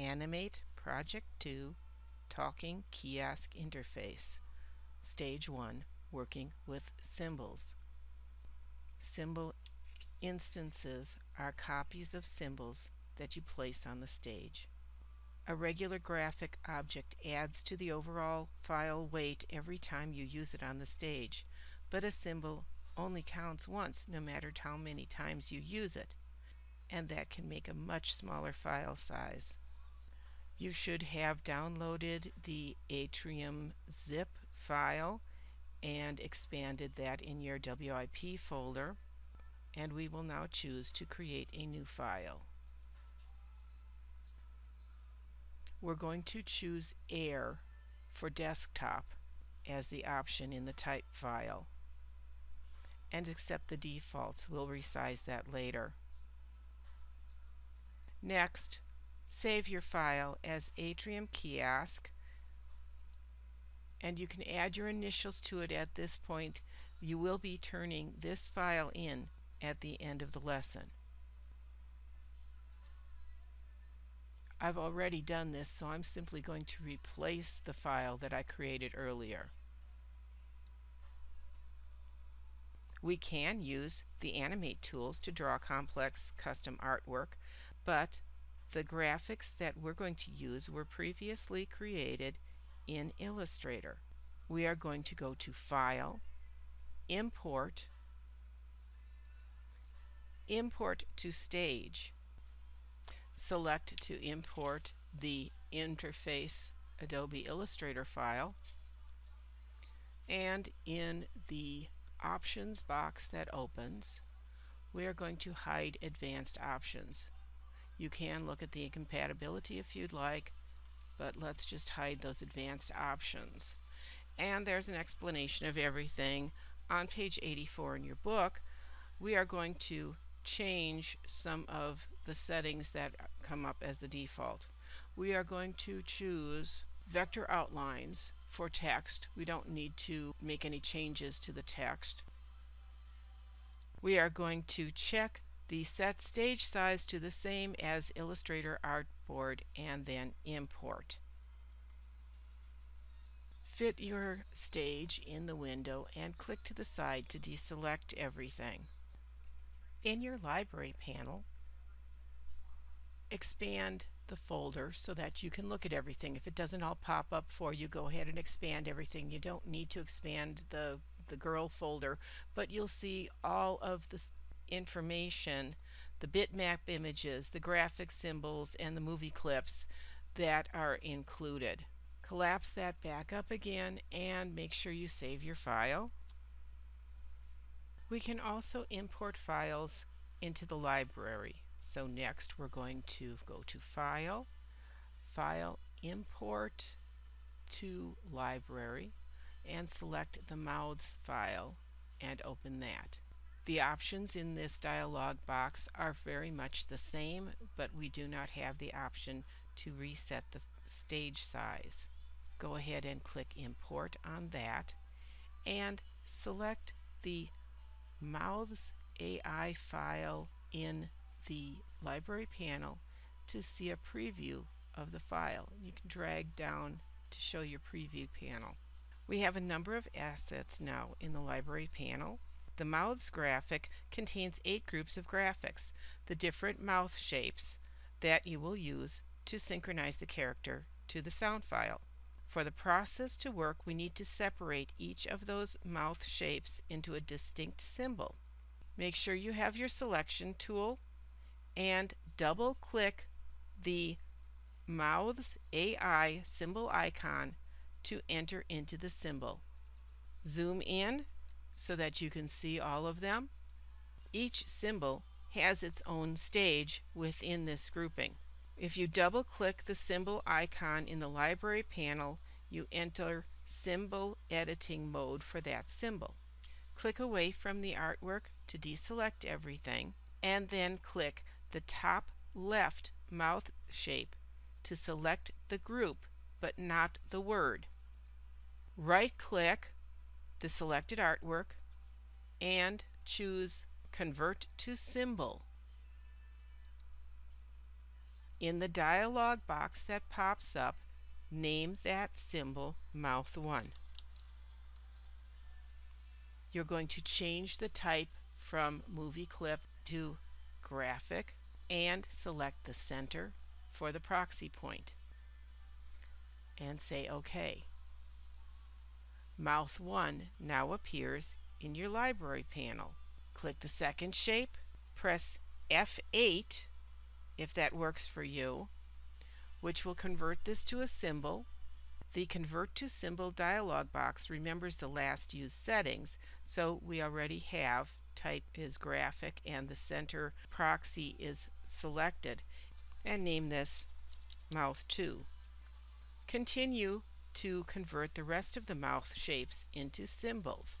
Animate Project 2 Talking Kiosk Interface Stage 1 Working with Symbols Symbol instances are copies of symbols that you place on the stage. A regular graphic object adds to the overall file weight every time you use it on the stage, but a symbol only counts once no matter how many times you use it, and that can make a much smaller file size. You should have downloaded the Atrium zip file and expanded that in your WIP folder and we will now choose to create a new file. We're going to choose Air for desktop as the option in the type file and accept the defaults. We'll resize that later. Next, save your file as Atrium Kiosk and you can add your initials to it at this point. You will be turning this file in at the end of the lesson. I've already done this so I'm simply going to replace the file that I created earlier. We can use the animate tools to draw complex custom artwork, but the graphics that we're going to use were previously created in Illustrator. We are going to go to File, Import, Import to Stage. Select to import the interface Adobe Illustrator file and in the options box that opens we are going to hide advanced options. You can look at the incompatibility if you'd like but let's just hide those advanced options. And there's an explanation of everything on page 84 in your book. We are going to change some of the settings that come up as the default. We are going to choose vector outlines for text. We don't need to make any changes to the text. We are going to check the set stage size to the same as Illustrator Artboard and then import. Fit your stage in the window and click to the side to deselect everything. In your library panel, expand the folder so that you can look at everything. If it doesn't all pop up for you, go ahead and expand everything. You don't need to expand the, the girl folder, but you'll see all of the information, the bitmap images, the graphic symbols, and the movie clips that are included. Collapse that back up again and make sure you save your file. We can also import files into the library. So next we're going to go to File, File, Import to Library, and select the Mouths file and open that. The options in this dialog box are very much the same, but we do not have the option to reset the stage size. Go ahead and click Import on that and select the Mouths AI file in the library panel to see a preview of the file. You can drag down to show your preview panel. We have a number of assets now in the library panel. The mouths graphic contains eight groups of graphics, the different mouth shapes that you will use to synchronize the character to the sound file. For the process to work, we need to separate each of those mouth shapes into a distinct symbol. Make sure you have your selection tool and double click the Mouths AI symbol icon to enter into the symbol. Zoom in so that you can see all of them. Each symbol has its own stage within this grouping. If you double click the symbol icon in the library panel, you enter symbol editing mode for that symbol. Click away from the artwork to deselect everything and then click the top left mouth shape to select the group but not the word. Right click the selected artwork and choose Convert to Symbol. In the dialog box that pops up, name that symbol Mouth 1. You're going to change the type from movie clip to graphic and select the center for the proxy point and say OK. Mouth 1 now appears in your library panel. Click the second shape, press F8 if that works for you, which will convert this to a symbol. The Convert to Symbol dialog box remembers the last used settings, so we already have type is graphic and the center proxy is selected and name this mouth 2. Continue to convert the rest of the mouth shapes into symbols.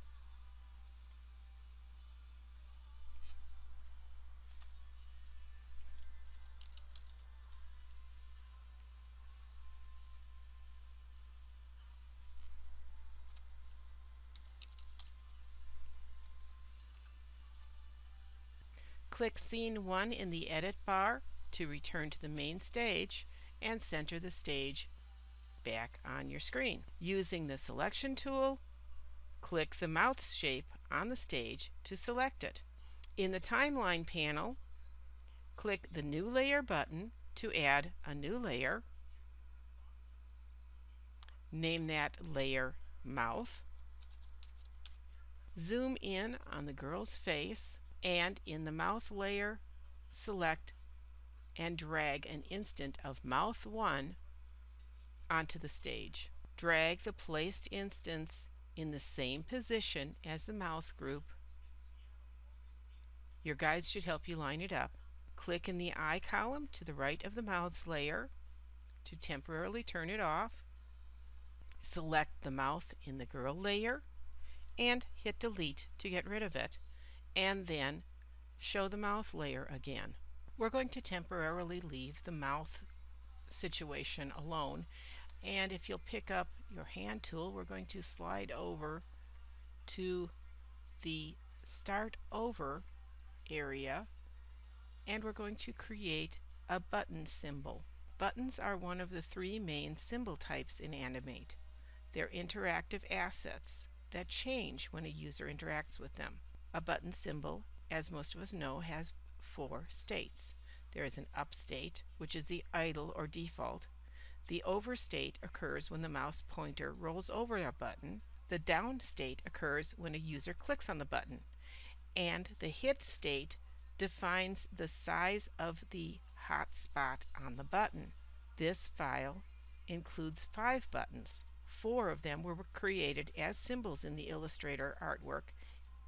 Click Scene 1 in the Edit bar to return to the main stage and center the stage back on your screen. Using the Selection tool, click the mouth shape on the stage to select it. In the Timeline panel, click the New Layer button to add a new layer. Name that layer Mouth. Zoom in on the girl's face and in the mouth layer, select and drag an instant of mouth 1 onto the stage. Drag the placed instance in the same position as the mouth group. Your guides should help you line it up. Click in the eye column to the right of the mouths layer to temporarily turn it off. Select the mouth in the girl layer and hit delete to get rid of it and then show the mouth layer again. We're going to temporarily leave the mouth situation alone and if you'll pick up your hand tool we're going to slide over to the start over area and we're going to create a button symbol. Buttons are one of the three main symbol types in Animate. They're interactive assets that change when a user interacts with them. A button symbol, as most of us know, has four states. There is an up state, which is the idle or default. The over state occurs when the mouse pointer rolls over a button. The down state occurs when a user clicks on the button. And the hit state defines the size of the hot spot on the button. This file includes five buttons. Four of them were created as symbols in the Illustrator artwork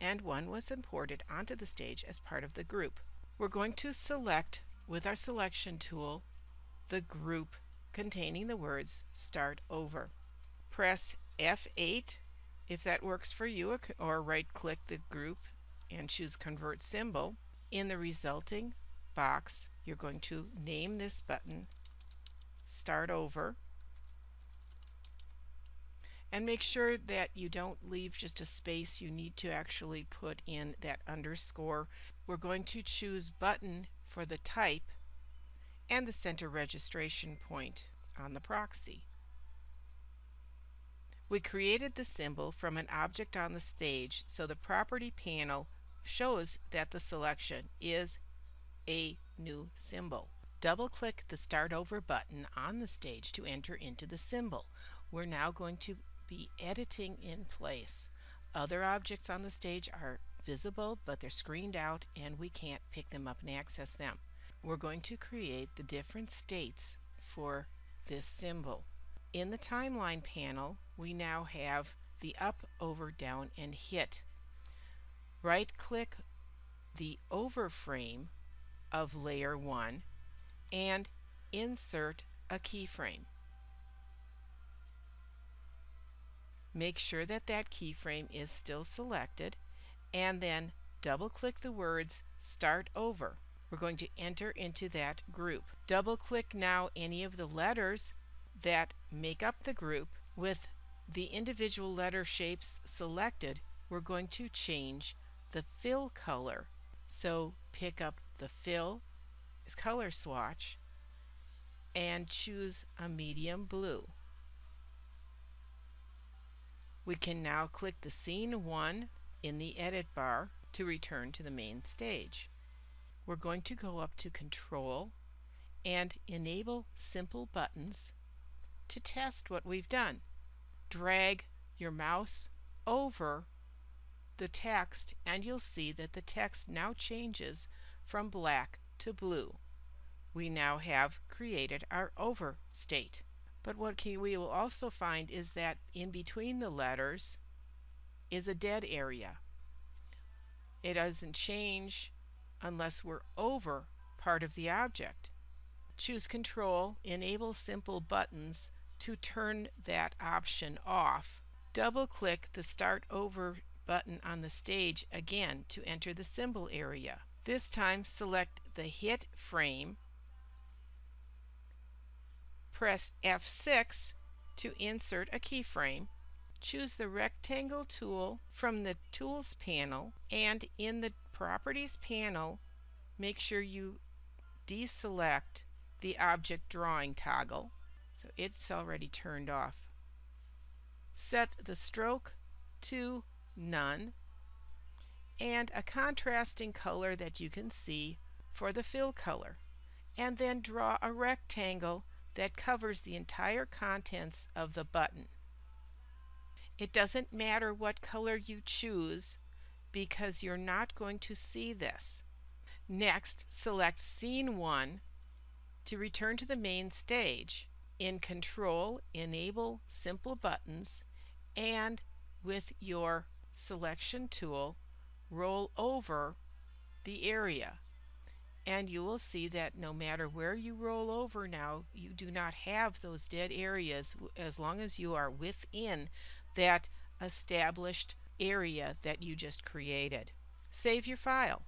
and one was imported onto the stage as part of the group. We're going to select with our selection tool the group containing the words start over. Press F8 if that works for you or right click the group and choose convert symbol. In the resulting box you're going to name this button start over and make sure that you don't leave just a space. You need to actually put in that underscore. We're going to choose button for the type and the center registration point on the proxy. We created the symbol from an object on the stage so the property panel shows that the selection is a new symbol. Double-click the Start Over button on the stage to enter into the symbol. We're now going to be editing in place. Other objects on the stage are visible, but they're screened out and we can't pick them up and access them. We're going to create the different states for this symbol. In the timeline panel, we now have the up, over, down, and hit. Right-click the over frame of layer 1 and insert a keyframe. Make sure that that keyframe is still selected and then double click the words start over. We're going to enter into that group. Double click now any of the letters that make up the group with the individual letter shapes selected we're going to change the fill color. So pick up the fill color swatch and choose a medium blue. We can now click the Scene 1 in the Edit bar to return to the main stage. We're going to go up to Control and Enable Simple Buttons to test what we've done. Drag your mouse over the text and you'll see that the text now changes from black to blue. We now have created our over state. But what we will also find is that in between the letters is a dead area. It doesn't change unless we're over part of the object. Choose Control, Enable Simple Buttons to turn that option off. Double click the Start Over button on the stage again to enter the symbol area. This time select the hit frame Press F6 to insert a keyframe. Choose the rectangle tool from the Tools panel and in the Properties panel make sure you deselect the Object Drawing toggle. So it's already turned off. Set the stroke to None and a contrasting color that you can see for the fill color. And then draw a rectangle that covers the entire contents of the button. It doesn't matter what color you choose because you're not going to see this. Next, select Scene 1 to return to the main stage. In Control, enable Simple Buttons and with your selection tool, roll over the area and you will see that no matter where you roll over now, you do not have those dead areas as long as you are within that established area that you just created. Save your file.